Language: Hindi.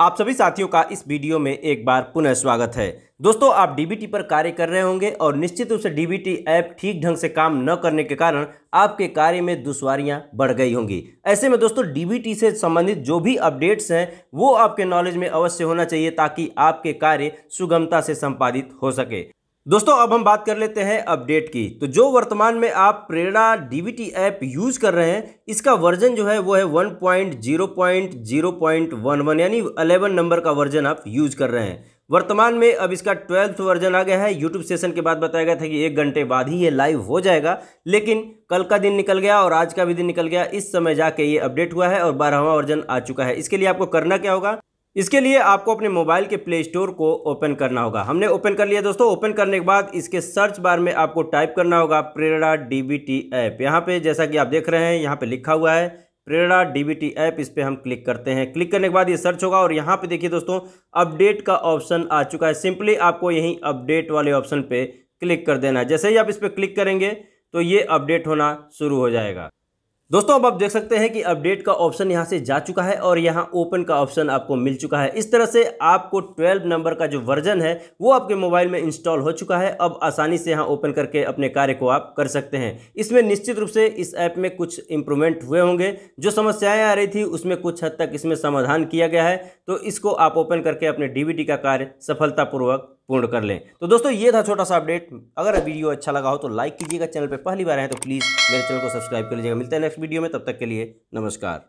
आप सभी साथियों का इस वीडियो में एक बार पुनः स्वागत है। दोस्तों, आप डीबीटी पर कार्य कर रहे होंगे और निश्चित रूप से डीबीटी ऐप ठीक ढंग से काम न करने के कारण आपके कार्य में दुश्वारियाँ बढ़ गई होंगी। ऐसे में दोस्तों डीबीटी से संबंधित जो भी अपडेट्स हैं, वो आपके नॉलेज में अवश्य होना चाहिए ताकि आपके कार्य सुगमता से संपादित हो सके। दोस्तों, अब हम बात कर लेते हैं अपडेट की। तो जो वर्तमान में आप प्रेरणा डीबीटी ऐप यूज़ कर रहे हैं, इसका वर्जन जो है, वो है 1.0.0.11 यानी 11 नंबर का वर्जन आप यूज़ कर रहे हैं। वर्तमान में अब इसका ट्वेल्थ वर्जन आ गया है। यूट्यूब सेशन के बाद बताया गया था कि एक घंटे बाद ही ये लाइव हो जाएगा, लेकिन कल का दिन निकल गया और आज का भी दिन निकल गया। इस समय जाके ये अपडेट हुआ है और बारहवा वर्जन आ चुका है। इसके लिए आपको करना क्या होगा? इसके लिए आपको अपने मोबाइल के प्ले स्टोर को ओपन करना होगा। हमने ओपन कर लिया दोस्तों। ओपन करने के बाद इसके सर्च बार में आपको टाइप करना होगा प्रेरणा डीबीटी ऐप। यहाँ पे जैसा कि आप देख रहे हैं, यहाँ पे लिखा हुआ है प्रेरणा डीबीटी ऐप। इस पर हम क्लिक करते हैं। क्लिक करने के बाद ये सर्च होगा और यहाँ पे देखिए दोस्तों, अपडेट का ऑप्शन आ चुका है। सिंपली आपको यहीं अपडेट वाले ऑप्शन पे क्लिक कर देना है। जैसे ही आप इस पर क्लिक करेंगे तो ये अपडेट होना शुरू हो जाएगा। दोस्तों, अब आप देख सकते हैं कि अपडेट का ऑप्शन यहाँ से जा चुका है और यहाँ ओपन का ऑप्शन आपको मिल चुका है। इस तरह से आपको 12 नंबर का जो वर्जन है, वो आपके मोबाइल में इंस्टॉल हो चुका है। अब आसानी से यहाँ ओपन करके अपने कार्य को आप कर सकते हैं। इसमें निश्चित रूप से इस ऐप में कुछ इंप्रूवमेंट हुए होंगे। जो समस्याएँ आ रही थी, उसमें कुछ हद तक इसमें समाधान किया गया है। तो इसको आप ओपन करके अपने डी का कार्य सफलतापूर्वक पूर्ण कर लें। तो दोस्तों, ये था छोटा सा अपडेट। अगर वीडियो अच्छा लगा हो तो लाइक कीजिएगा। चैनल पर पहली बार आए तो प्लीज़ मेरे चैनल को सब्सक्राइब कर लीजिएगा। मिलते हैं नेक्स्ट वीडियो में। तब तक के लिए नमस्कार।